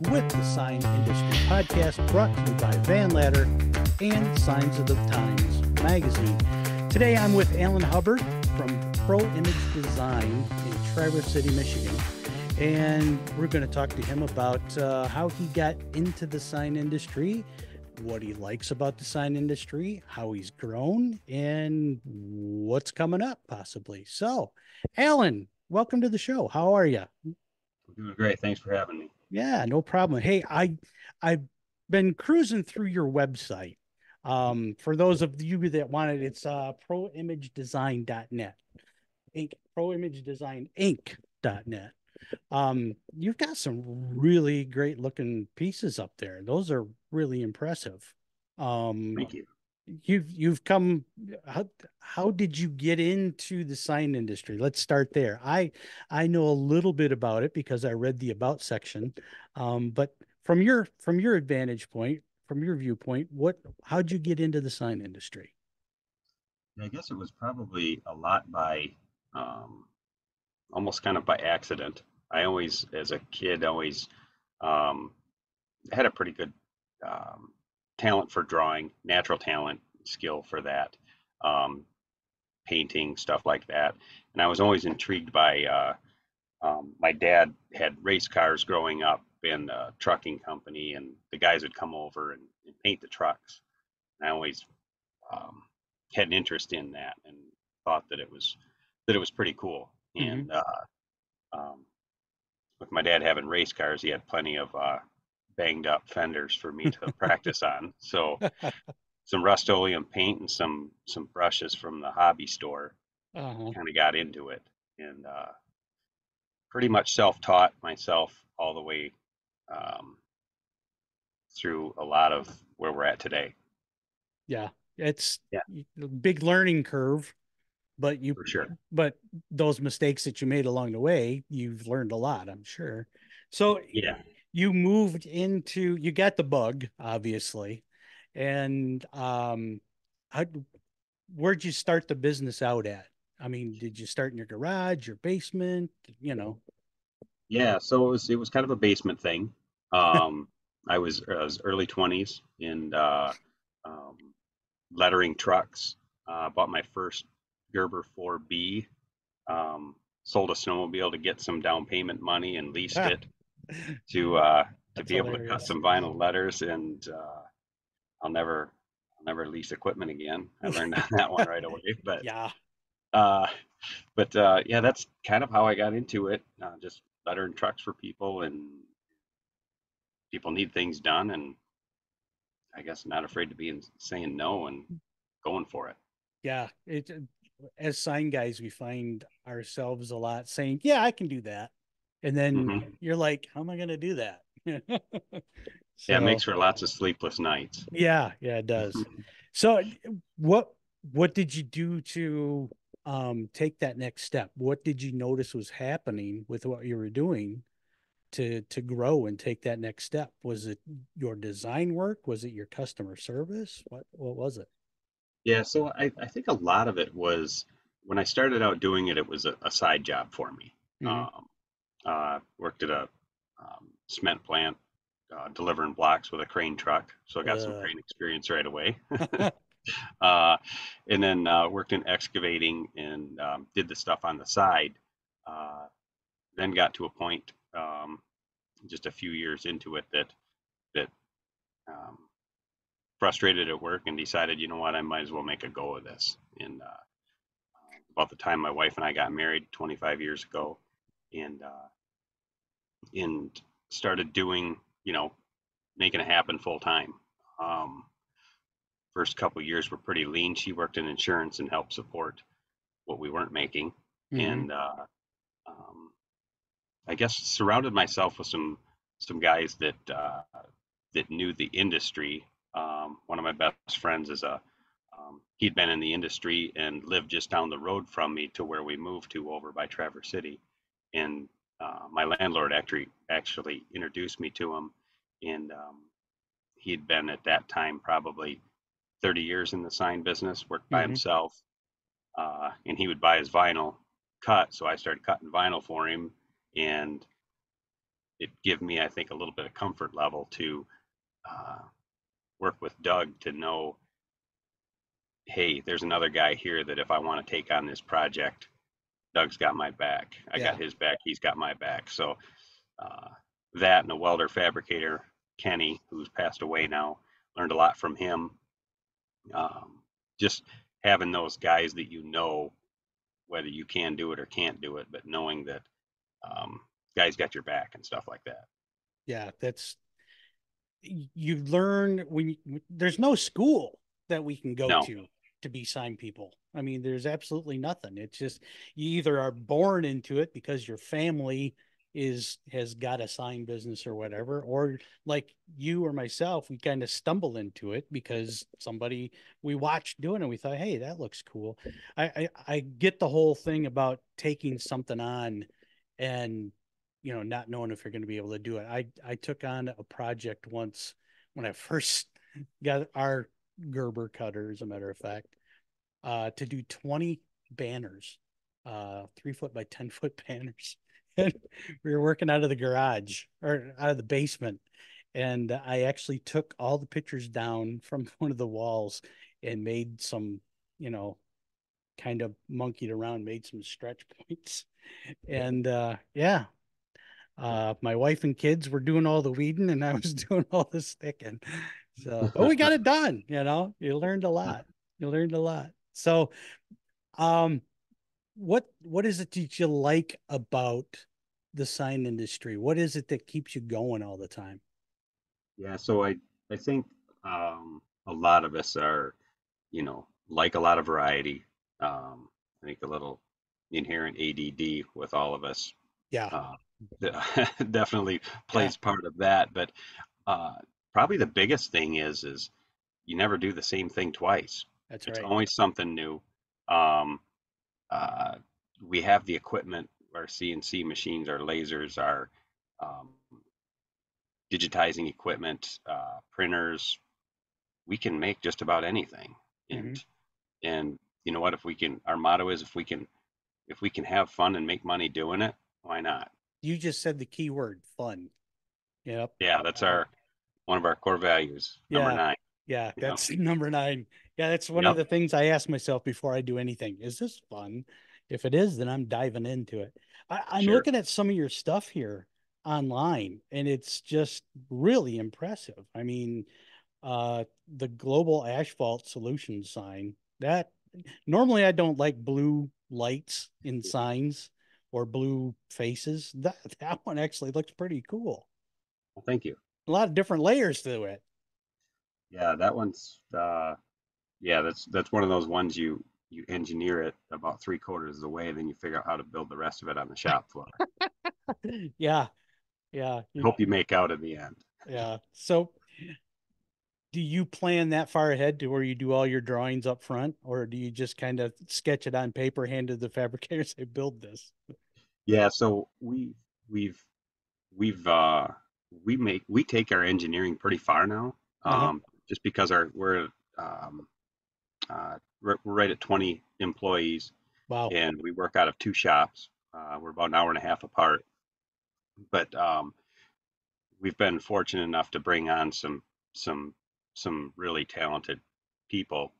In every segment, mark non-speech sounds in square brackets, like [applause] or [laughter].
with the Sign Industry Podcast brought to you by Van Ladder and Signs of the Times magazine. Today I'm with Alan Hubbard from Pro Image Design in Traverse City, Michigan. And we're going to talk to him about uh, how he got into the sign industry, what he likes about the sign industry, how he's grown, and what's coming up possibly. So, Alan, welcome to the show. How are you? Doing great. Thanks for having me. Yeah, no problem. Hey, I I've been cruising through your website. Um, for those of you that want it, it's uh proimagedesign.net. Inc. proimagedesigninc.net. Um, you've got some really great looking pieces up there. Those are really impressive. Um, Thank you. You've you've come. How how did you get into the sign industry? Let's start there. I I know a little bit about it because I read the about section. Um, but from your from your advantage point, from your viewpoint, what how'd you get into the sign industry? I guess it was probably a lot by um, almost kind of by accident. I always, as a kid, always um, had a pretty good um, talent for drawing, natural talent, skill for that, um, painting, stuff like that. And I was always intrigued by. Uh, um, my dad had race cars growing up in a trucking company, and the guys would come over and, and paint the trucks. And I always um, had an interest in that and thought that it was that it was pretty cool. Mm-hmm. And uh, um, with my dad having race cars, he had plenty of uh, banged up fenders for me to [laughs] practice on. So [laughs] some Rust-Oleum paint and some some brushes from the hobby store. Uh-huh. Kind of got into it and uh, pretty much self-taught myself all the way um, through a lot of where we're at today. Yeah, it's yeah. big learning curve, but you For sure. But those mistakes that you made along the way, you've learned a lot, I'm sure. So yeah, you moved into you got the bug obviously. And um how where'd you start the business out at? I mean did you start in your garage your basement you know? Yeah so it was it was kind of a basement thing. Um [laughs] i was i was early 20s and uh um, lettering trucks. Uh bought my first gerber 4b um sold a snowmobile to get some down payment money and leased it [laughs] to uh, to be hilarious. able to cut some vinyl letters, and uh, I'll never I'll never lease equipment again. I learned that one right away. [laughs] But yeah, uh, but uh, yeah, that's kind of how I got into it. Uh, just lettering trucks for people, and people need things done, and I guess not afraid to be in, saying no and going for it. Yeah, it as sign guys, we find ourselves a lot saying, "Yeah, I can do that." And then mm-hmm. you're like how am i going to do that? So, [laughs] yeah it makes for lots of sleepless nights. Yeah yeah it does. So what what did you do to um, take that next step? What did you notice was happening with what you were doing to to grow and take that next step? Was it your design work? Was it your customer service? What what was it? Yeah so i, I think a lot of it was when i started out doing it it was a, a side job for me. Mm-hmm. um, uh, worked at a um, cement plant uh, delivering blocks with a crane truck, so I got some crane experience right away. [laughs] [laughs] uh, and then uh, worked in excavating and um, did the stuff on the side. Uh, then got to a point um, just a few years into it that that um, frustrated at work and decided, you know what, I might as well make a go of this. And uh, about the time my wife and I got married 25 years ago, and uh, and started doing, you know, making it happen full time. Um, first couple years were pretty lean. She worked in insurance and helped support what we weren't making, mm-hmm. and uh, um, I guess surrounded myself with some some guys that uh, that knew the industry. Um, one of my best friends is a um, he'd been in the industry and lived just down the road from me to where we moved to over by Traverse City, and uh, my landlord actually actually introduced me to him, and um, he'd been at that time probably 30 years in the sign business, worked by mm-hmm. himself, uh, and he would buy his vinyl cut. So I started cutting vinyl for him, and it gave me, I think, a little bit of comfort level to uh, work with Doug to know, hey, there's another guy here that if I want to take on this project, Doug's got my back. I Yeah. got his back. He's got my back. So uh, that and a welder fabricator, Kenny, who's passed away now, learned a lot from him. Um, just having those guys that you know, whether you can do it or can't do it, but knowing that um, guys got your back and stuff like that. Yeah, that's you learn when you, there's no school that we can go No. to to be sign people. I mean, there's absolutely nothing. It's just you either are born into it because your family is has got a sign business or whatever, or like you or myself, we kind of stumble into it because somebody we watched doing it. We thought, hey, that looks cool. I I, I get the whole thing about taking something on and you know not knowing if you're going to be able to do it. I I took on a project once when I [laughs] first got our Gerber cutter, as a matter of fact, uh, to do 20 banners, uh, three foot by 10 foot [laughs] banners. We were working out of the garage or out of the basement. And I actually took all the pictures down from [laughs] one of the walls and made some, you know, kind of monkeyed around, made some stretch [laughs] points. And uh, yeah, uh, my wife and kids were doing all the weeding and I was doing all the sticking. So, but we got it done, you know, you learned a lot. You learned a lot. So, um, what, what is it that you like about the sign industry? What is it that keeps you going all the time? Yeah, so I I think um, a lot of us are, you know, like a lot of variety. Um, I think a little inherent ADD with all of us Yeah. uh, [laughs] definitely plays part of that. But uh, probably the biggest thing is is you never do the same thing twice. That's right. It's right. always something new. Um, uh, we have the equipment, our CNC machines, our lasers, our um, digitizing equipment, uh, printers. We can make just about anything, and and you know what? If we can, our motto is if we can, if we can have fun and make money doing it, why not? You just said the key word fun. Yep. Yeah, that's our one of our core values. Number Yeah. nine. Yeah, Yeah. that's [laughs] number nine. Yeah, that's one of the things I ask myself before I do anything. Is this fun? If it is, then I'm diving into it. I, I'm Sure. looking at some of your stuff here online, and it's just really impressive. I mean, uh, the global asphalt solution sign that normally I don't like blue lights in signs or blue faces. [laughs] That that one actually looks pretty cool. Well, thank you. A lot of different layers to it. Yeah, that one's uh yeah, that's that's one of those ones you you engineer it about three quarters of the way, then you figure out how to build the rest of it on the shop floor. [laughs] Yeah. Yeah. you- Hope you make out in the end. Yeah. So do you plan that far ahead to where you do all your drawings up front or do you just kind of sketch it on paper, hand it to the fabricator, say [laughs] build this? Yeah, so we we've we've uh we make we take our engineering pretty far now. Uh-huh. Just because our we're um uh we're, we're right at 20 employees Wow. and we work out of two shops. Uh, we're about an hour and a half apart, but um, we've been fortunate enough to bring on some some some really talented people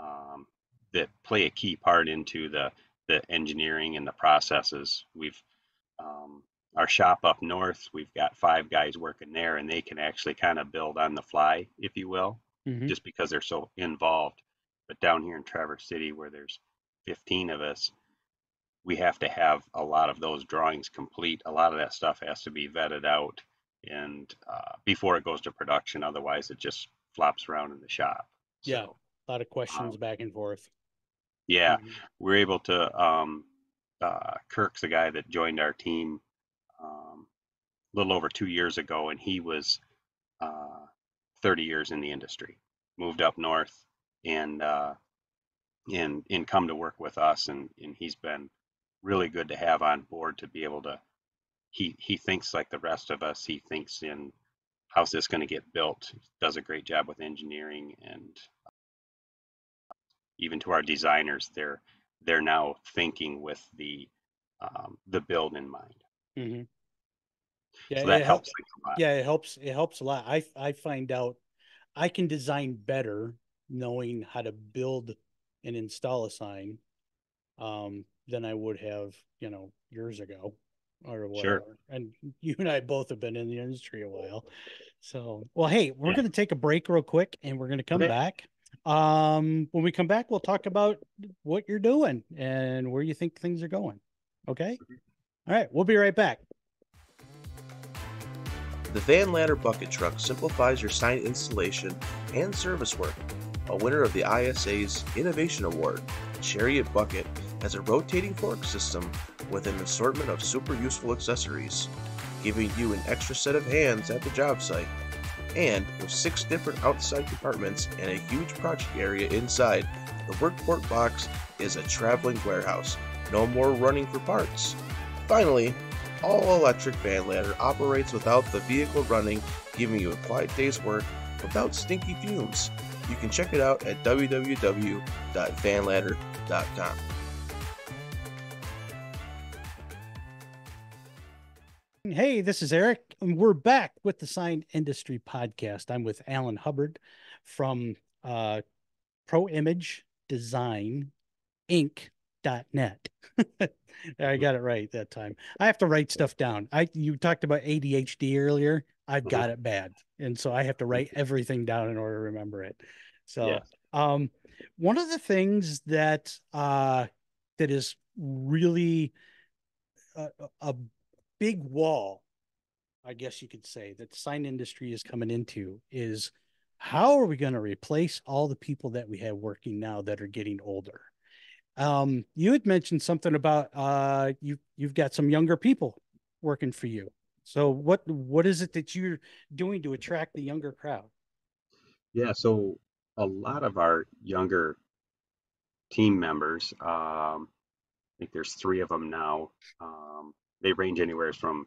um, that play a key part into the the engineering and the processes. We've um, our shop up north. We've got five guys working there, and they can actually kind of build on the fly, if you will Mhm. just because they're so involved. But down here in Traverse City, where there's 15 of us, we have to have a lot of those drawings complete. A lot of that stuff has to be vetted out and uh, before it goes to production. Otherwise, it just flops around in the shop. Yeah. A lot of questions um, back and forth. yeah, Mhm. we're able to. Um, uh, Kirk's the guy that joined our team um, a little over two years ago, and he was uh, 30 years in the industry. Moved up north and uh, and and come to work with us, and and he's been really good to have on board to be able to. He he thinks like the rest of us. He thinks in how's this going to get built. Does a great job with engineering and even to our designers, they're they're now thinking with the um, the build in mind. Mhm. Yeah, so that it helps. helps. Yeah, it helps. It helps a lot. I I find out I can design better knowing how to build and install a sign um, than I would have, you know, years ago or whatever. Sure. And you and I both have been in the industry a while. So, well, hey, we're yeah. going to take a break real quick and we're going to come okay. back. Um, when we come back, we'll talk about what you're doing and where you think things are going. Okay. All right. We'll be right back. The Van Ladder bucket truck simplifies your sign installation and service work. A winner of the ISA's Innovation Award, Chariot Bucket has a rotating fork system with an assortment of super useful accessories, giving you an extra set of hands at the job site. And with six different outside compartments and a huge project area inside, the Workport box is a traveling warehouse. No more running for parts. Finally, all electric van ladder operates without the vehicle running, giving you a quiet day's work without stinky fumes. You can check it out at www.vanladder.com. Hey, this is Eric, and we're back with the Sign Industry Podcast. I'm with Alan Hubbard from uh, Pro Image Design Inc.net. [laughs] I got it right that time. I have to write stuff down. I you talked about ADHD earlier. I've mm-hmm. got it bad, and so I have to write everything down in order to remember it. So, yeah. um, one of the things that uh, that is really a, a big wall, I guess you could say, that the sign industry is coming into is how are we going to replace all the people that we have working now that are getting older? Um, you had mentioned something about uh, you you've got some younger people working for you. So what what is it that you're doing to attract the younger crowd? Yeah, so a lot of our younger team members, um, I think there's three of them now. Um, they range anywhere from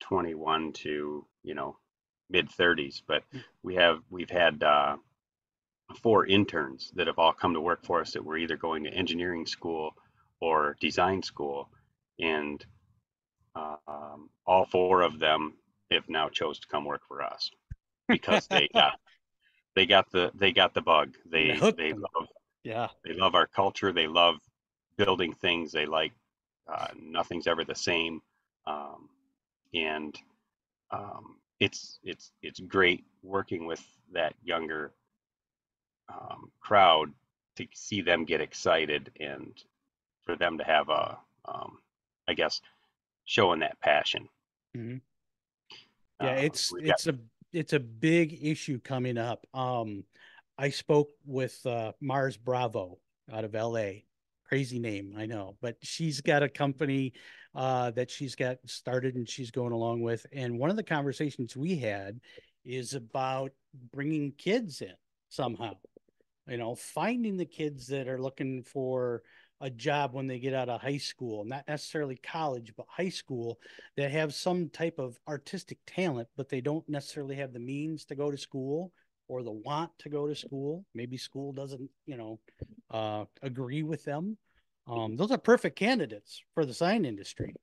21 to you know mid 30s, but hmm. we have we've had uh, four interns that have all come to work for us that were either going to engineering school or design school, and um, all four of them have now chose to come work for us because they [laughs] got they got the they got the bug. They they love yeah they love our culture. They love building things. They like uh, nothing's ever the same, um, and um, it's it's it's great working with that younger um, crowd to see them get excited and for them to have a, um, I guess, showing that passion. Mm-hmm. Yeah, uh, it's it's got... a it's a big issue coming up. Um, I spoke with uh, Mars Bravo out of L.A. Crazy name, I know, but she's got a company uh, that she's got started and she's going along with. And one of the conversations we had is about bringing kids in somehow you know finding the kids that are looking for a job when they get out of high school not necessarily college but high school that have some type of artistic talent but they don't necessarily have the means to go to school or the want to go to school. Maybe school doesn't you know uh, agree with them. Um, those are perfect candidates for the sign industry.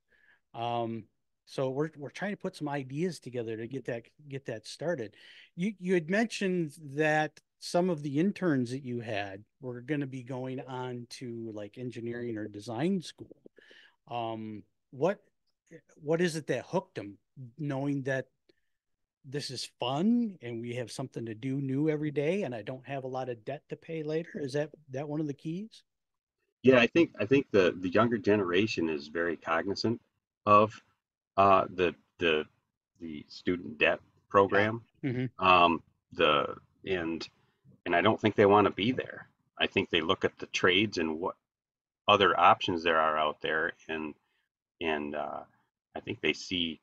Um, so we're we're trying to put some ideas together to get that get that started. You you had mentioned that some of the interns that you had were going to be going on to like engineering or design school. Um, what what is it that hooked them, knowing that this is fun and we have something to do new every day, and I don't have a lot of debt to pay later? Is that that one of the keys? Yeah, I think I think the the younger generation is very cognizant of uh, the the the student debt program. Yeah. Mm-hmm. Um, the and and I don't think they want to be there. I think they look at the trades and what other options there are out there, and and uh, I think they see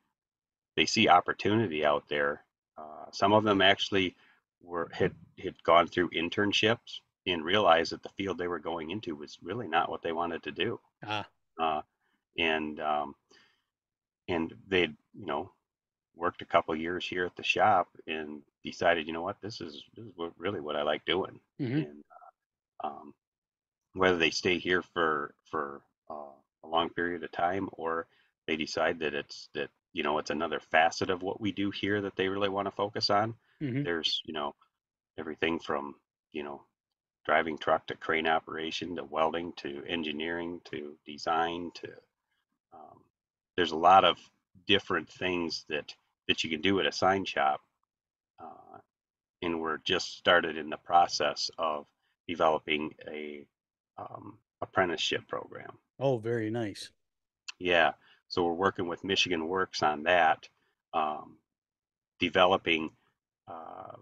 they see opportunity out there. Uh, some of them actually were had had gone through internships and realized that the field they were going into was really not what they wanted to do. Ah. Uh, and um, and they'd you know worked a couple years here at the shop and decided, you know what, this is this is what, really what I like doing. Mm-hmm. And uh, um, whether they stay here for for uh, a long period of time or they decide that it's that you know, it's another facet of what we do here that they really want to focus on. Mm-hmm. There's, you know, everything from, you know, driving truck to crane operation to welding to engineering to design to um, there's a lot of different things that that you can do at a sign shop uh, and we're just started in the process of developing a um, apprenticeship program Oh, very nice. yeah so we're working with michigan works on that um, developing uh,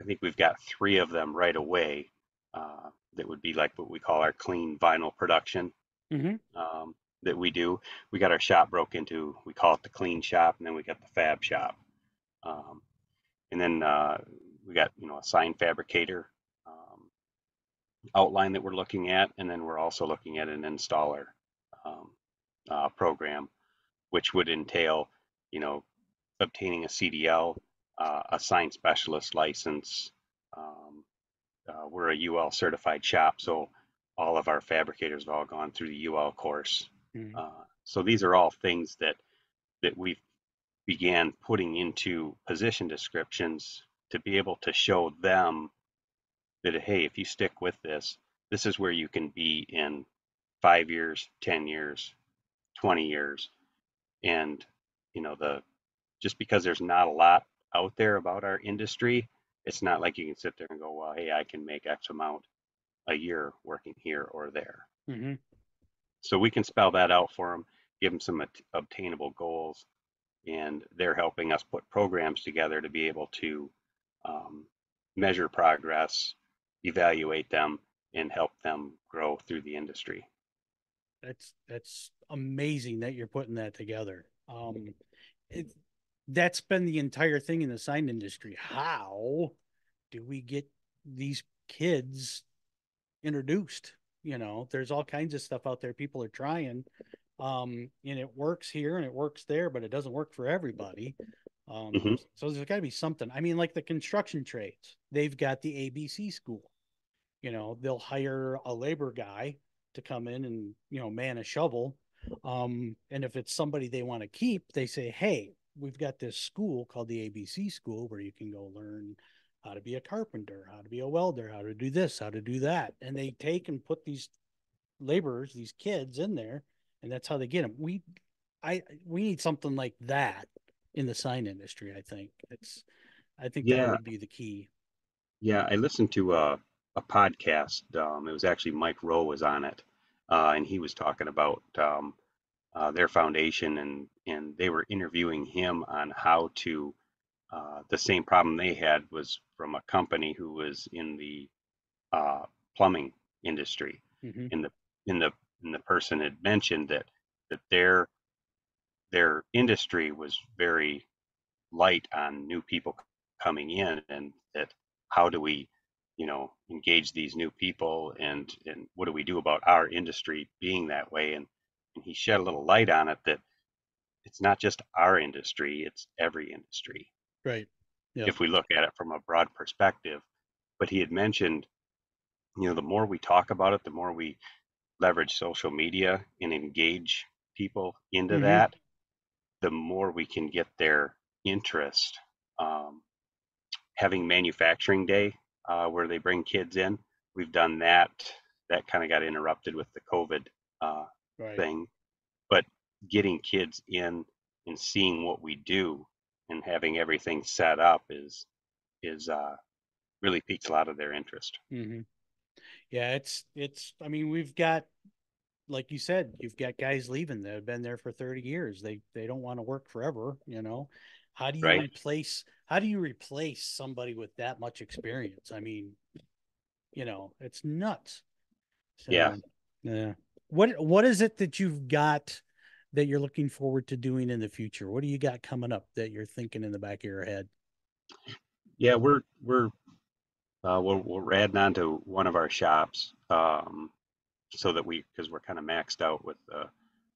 I think we've got three of them right away uh, that would be like what we call our clean vinyl production Mm-hmm. um, that we do. We got our shop broke into, we call it the clean shop, and then we got the fab shop. Um, and then uh, we got, you know, a sign fabricator um, outline that we're looking at, and then we're also looking at an installer um, uh, program, which would entail, you know, obtaining a CDL, uh, a sign specialist license. Um, uh, we're a UL certified shop, so all of our fabricators have all gone through the UL course. Mhm. Uh, so these are all things that that we've began putting into position descriptions to be able to show them that hey, if you stick with this, this is where you can be in five years, ten years, twenty years, and you know the just because there's not a lot out there about our industry, it's not like you can sit there and go, well, hey, I can make X amount a year working here or there. Mm-hmm. So we can spell that out for them, give them some obtainable goals, and they're helping us put programs together to be able to um, measure progress, evaluate them, and help them grow through the industry. That's that's amazing that you're putting that together. Um, it, that's been the entire thing in the sign industry. How do we get these kids introduced? You know, there's all kinds of stuff out there people are trying, um, and it works here and it works there, but it doesn't work for everybody. Um, Mhm. So there's got to be something. I mean, like the construction trades, they've got the ABC school. You know, they'll hire a labor guy to come in and you know man a shovel um and if it's somebody they want to keep they say hey we've got this school called the abc school where you can go learn how to be a carpenter how to be a welder how to do this how to do that and they take and put these laborers these kids in there and that's how they get them we i we need something like that in the sign industry i think it's i think that would be the key Yeah, I listened to a, a podcast. Um, it was actually Mike Rowe was on it, uh, and he was talking about um, uh, their foundation, and and they were interviewing him on how to. Uh, the same problem they had was from a company who was in the uh, plumbing industry, Mhm. and the in the and the person had mentioned that that their their industry was very light on new people coming in, and that how do we you know engage these new people and and what do we do about our industry being that way? And and he shed a little light on it that it's not just our industry it's every industry right. Yeah. if we look at it from a broad perspective. But he had mentioned you know the more we talk about it the more we leverage social media and engage people into Mhm. that the more we can get their interest. Um, having manufacturing day uh, where they bring kids in we've done that that kind of got interrupted with the covid uh, right. thing. But getting kids in and seeing what we do and having everything set up is is uh, really piques a lot of their interest hmm Yeah, it's it's. I mean, we've got, like you said, you've got guys leaving that have been there for thirty years. They they don't want to work forever. You know, how do you Right. replace? How do you replace somebody with that much experience? I mean, you know, it's nuts. Yeah. Yeah. What what is it that you've got that you're looking forward to doing in the future? What do you got coming up that you're thinking in the back of your head? yeah we're we're uh, we're, we're adding on to one of our shops um, so that we because we're kind of maxed out with uh,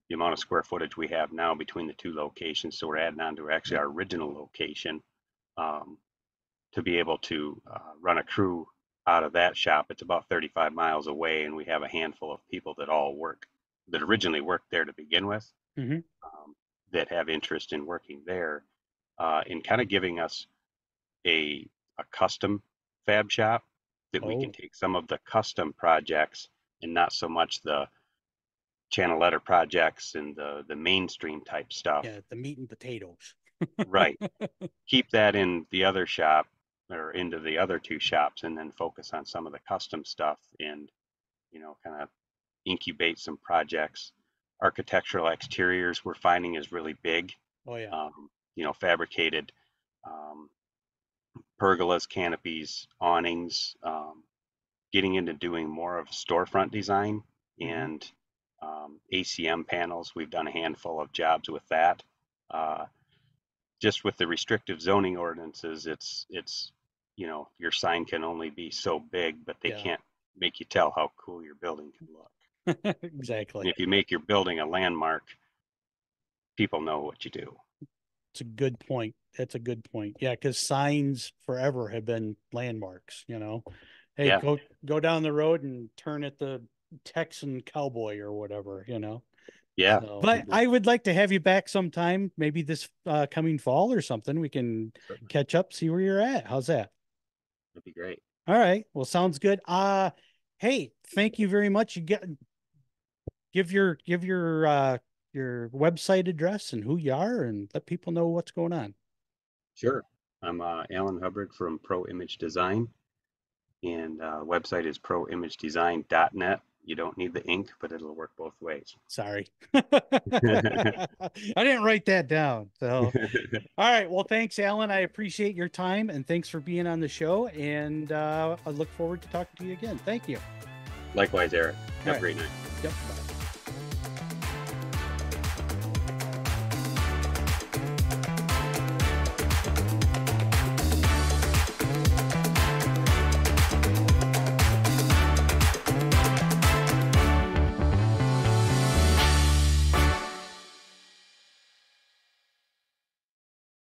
the amount of square footage we have now between the two locations so we're adding on to actually our original location um, to be able to uh, run a crew out of that shop it's about 35 miles away and we have a handful of people that all work that originally worked there to begin with Mhm. um, that have interest in working there uh, in kind of giving us a a custom fab shop that we Oh. can take some of the custom projects and not so much the channel letter projects and the the mainstream type stuff. Yeah, the meat and potatoes. Right. [laughs] Keep that in the other shop or into the other two shops and then focus on some of the custom stuff and you know kind of incubate some projects. Architectural exteriors we're finding is really big. Oh yeah. Um, you know, fabricated um, pergolas, canopies, awnings, um, getting into doing more of storefront design and um, ACM panels. We've done a handful of jobs with that. Uh, just with the restrictive zoning ordinances, it's it's you know your sign can only be so big, but they Yeah. can't make you tell how cool your building can look. And [laughs] exactly. if you make your building a landmark, people know what you do. It's a good point. That's a good point. Yeah, because signs forever have been landmarks, you know. Hey, Yeah. go go down the road and turn at the Texan cowboy or whatever, you know. Yeah. So- but I would like to have you back sometime, maybe this uh, coming fall or something. We can Certainly. catch up, see where you're at. How's that? That'd be great. All right. Well, sounds good. Uh hey, thank you very much. You get give your give your uh your website address and who you are and let people know what's going on. Sure. I'm uh, Alan Hubbard from Pro Image Design, and uh, website is proimagedesign.net. You don't need the ink, but it'll work both ways. Sorry. [laughs] [laughs] I didn't write that down. So [laughs] all right. Well, thanks, Alan. I appreciate your time and thanks for being on the show. And uh, I look forward to talking to you again. Thank you. Likewise, Eric. Have right. a great night. Yep. Bye.